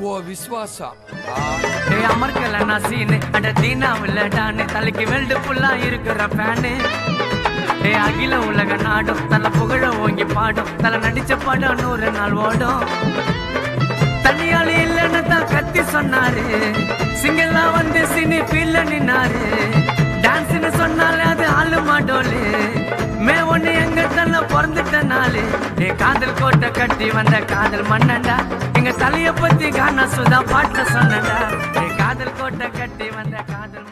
ஓ விஸ்வாசா டேய் அமர்க்கல நான் சீனு அட தீனா உள்ளடான்னு தலைக்கு வெல்டு ஃபுல்லா இருக்கிற ஃபேனு டேய் அகில உலக நாடும் தலை புகழ ஓங்கி பாடும் தலை நடிச்ச படம் நூறு நாள் ஓடும். தனியாளி இல்லைன்னு தான் கத்தி சொன்னாரு. சிங்கல்லா வந்து சினி பில்ல நின்னாரு. பிறந்துட்ட நாளு. நீ காதல் கோட்டை கட்டி வந்த காதல் மன்னன்டா. எங்க தலைய பத்தி கானா சுதா பாட்ட சொன்னடா நீ காதல் கோட்டை கட்டி வந்த காதல்